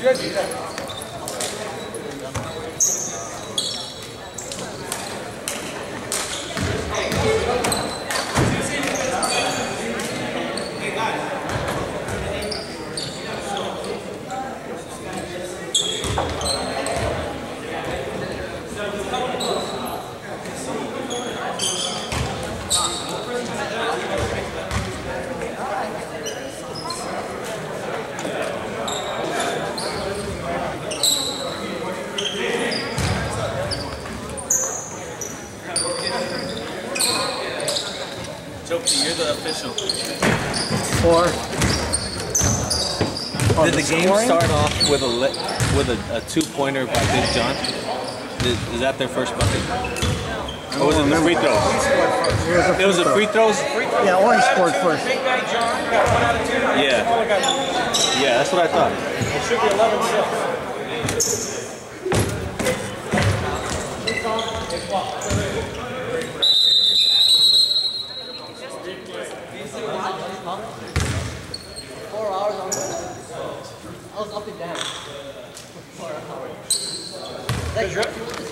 觉得你在？with a, a two pointer by Big John. Is, is, that their first bucket? Or was it the free throws? It was, the free throws? Yeah, Orange scored first. Yeah. Yeah, that's what I thought. It should be 11 I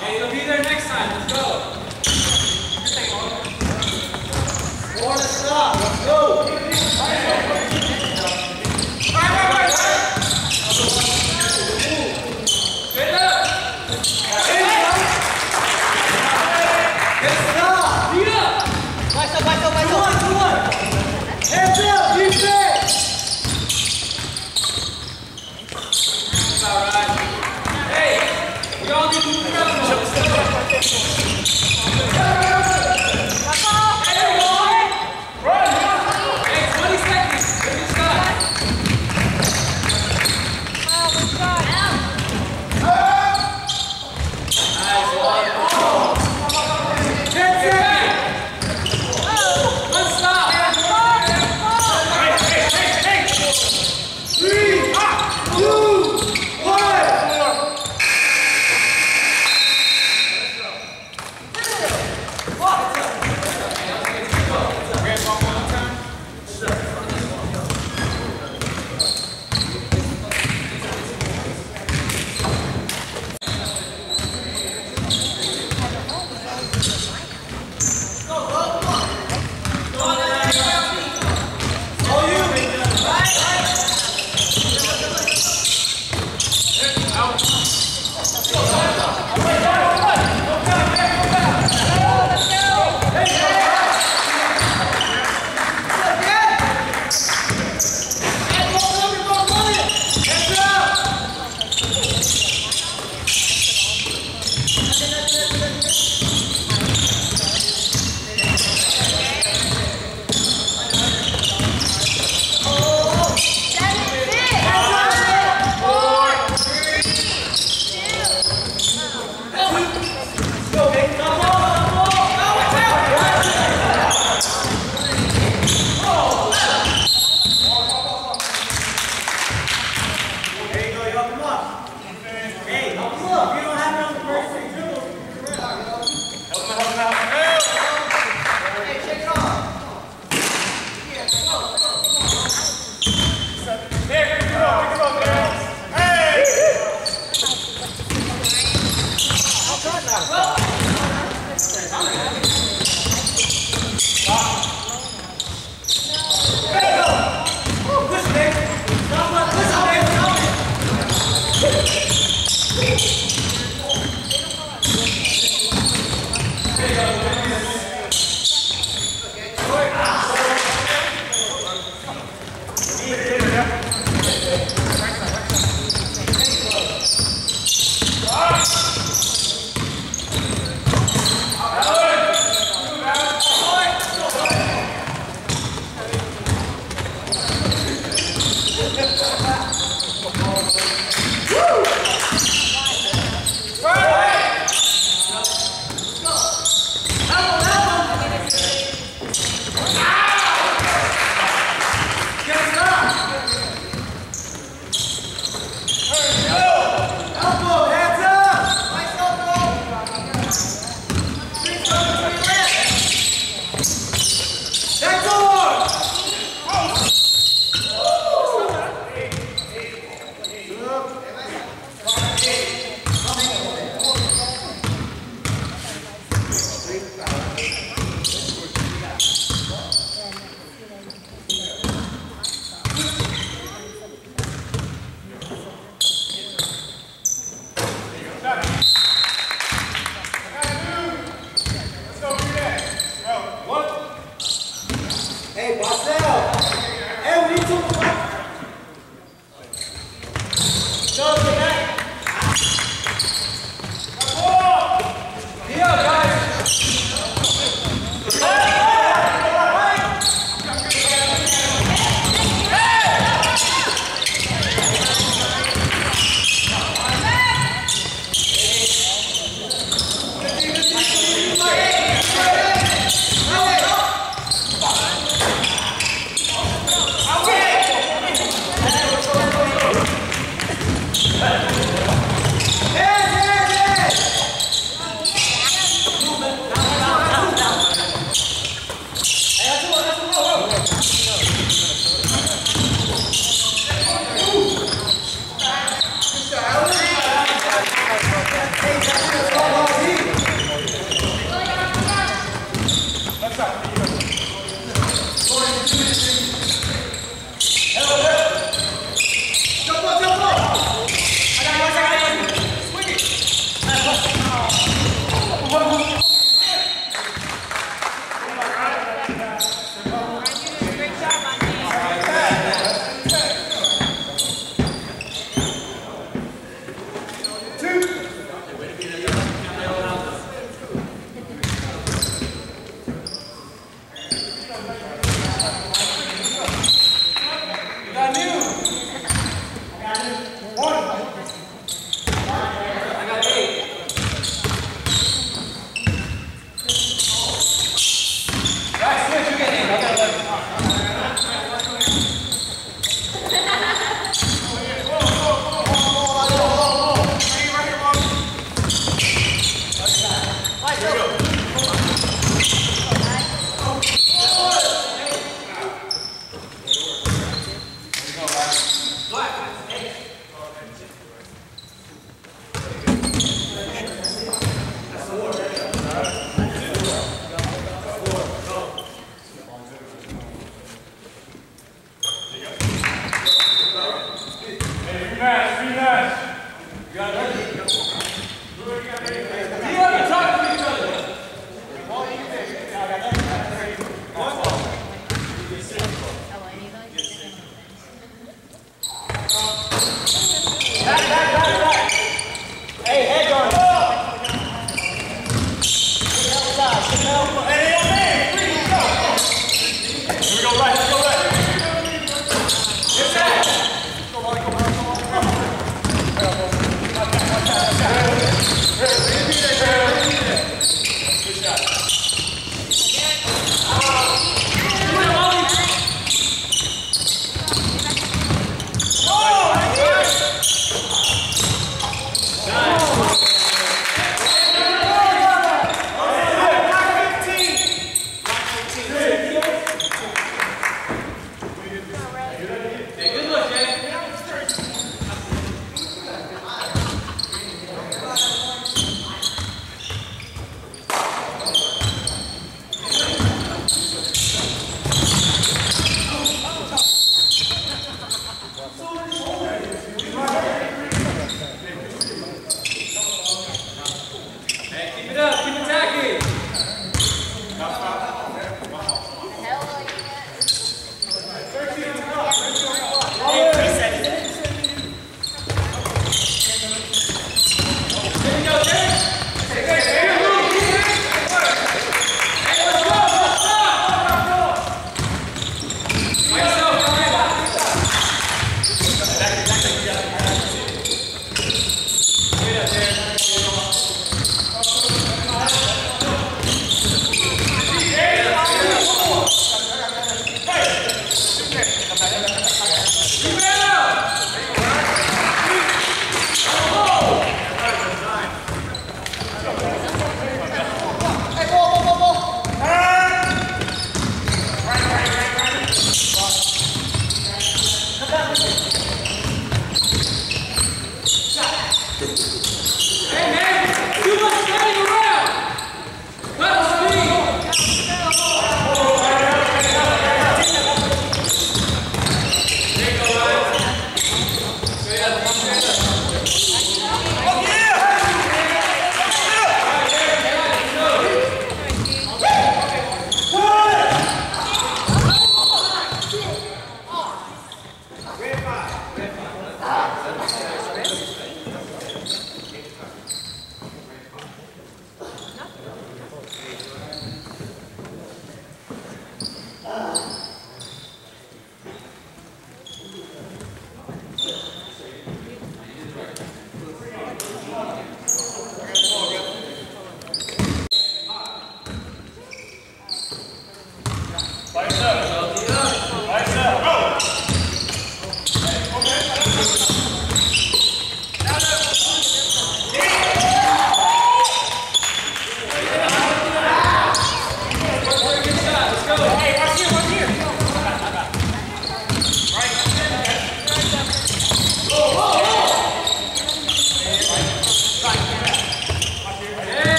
Hey, you'll be there next time. Let's go. Four stop. Dios.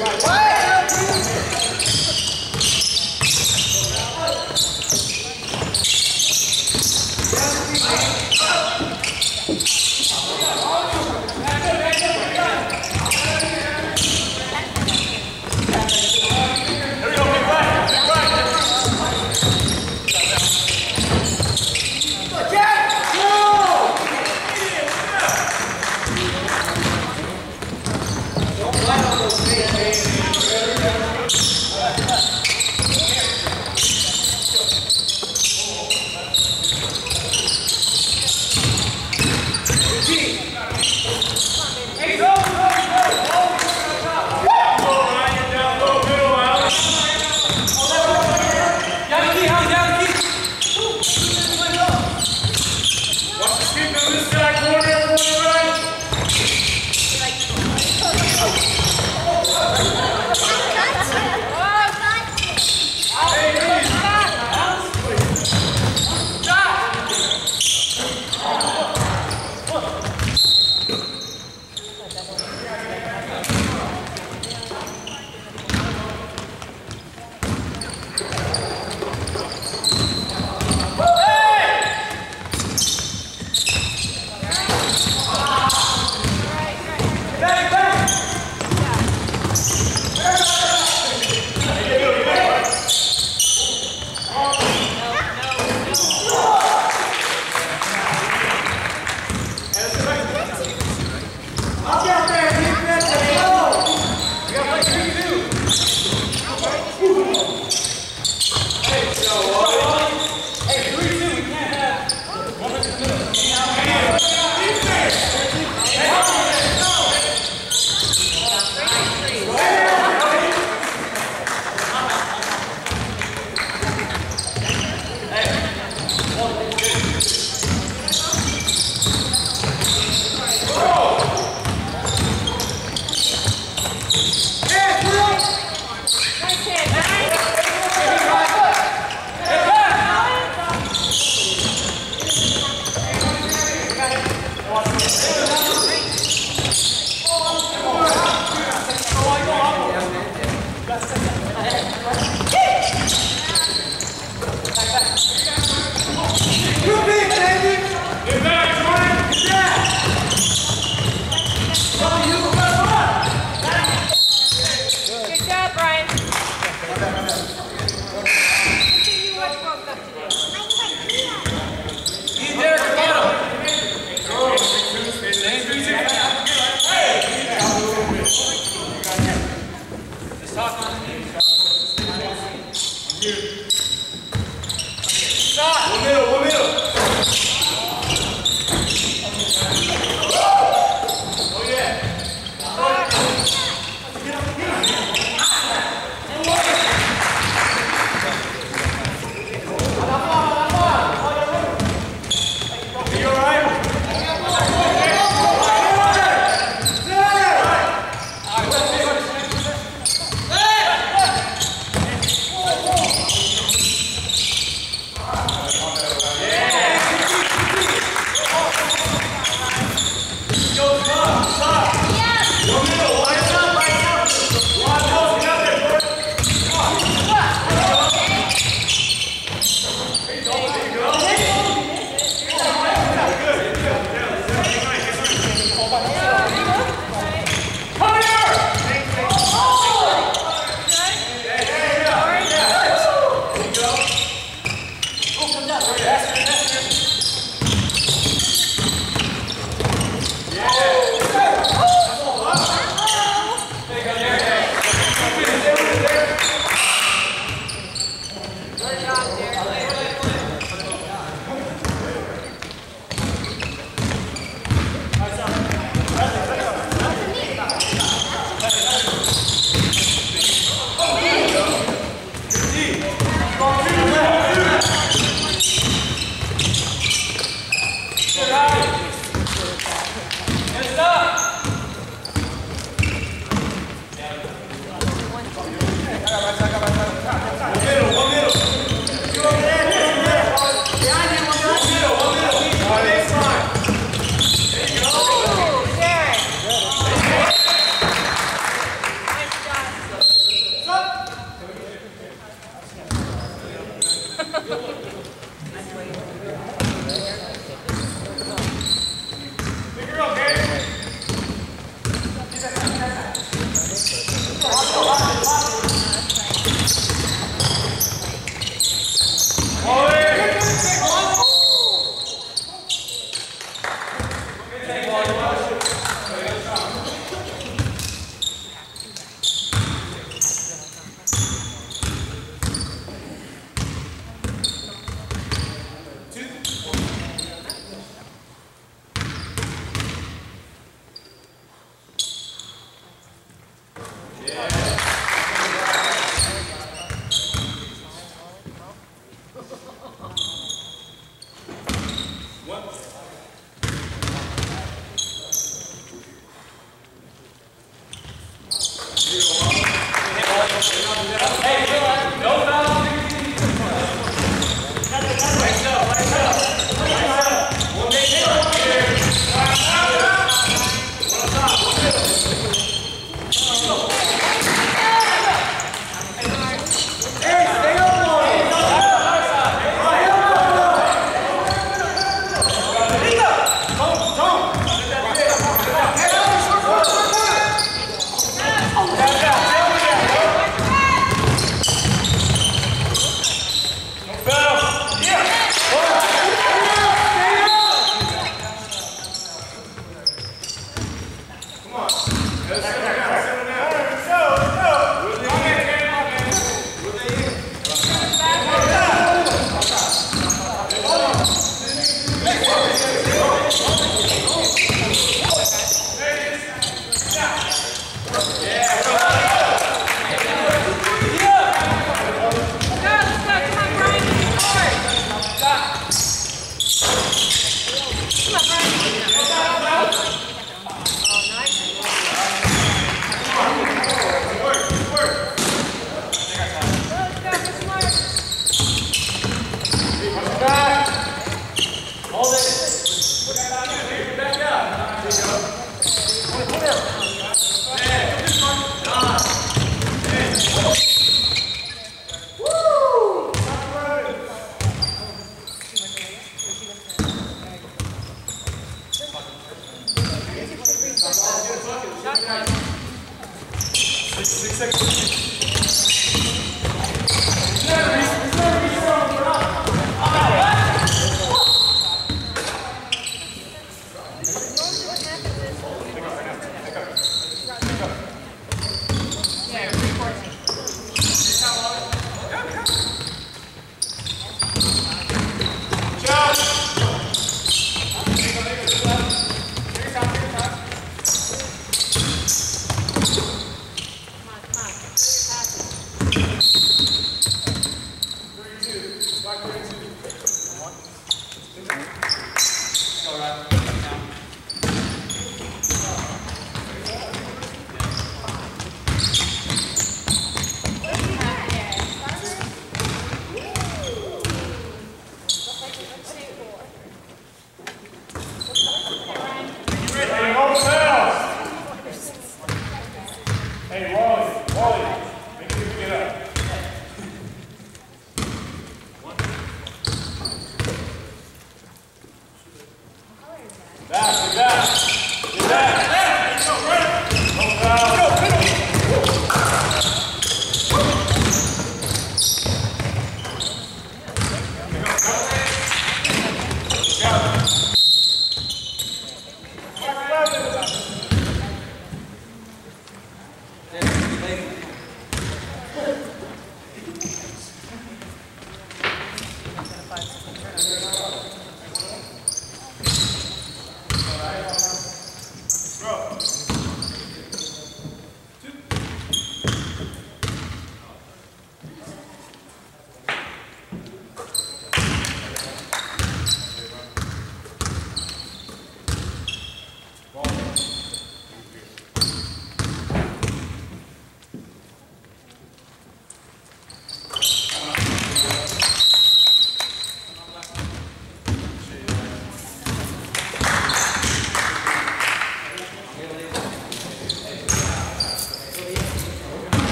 Right. job, Brian.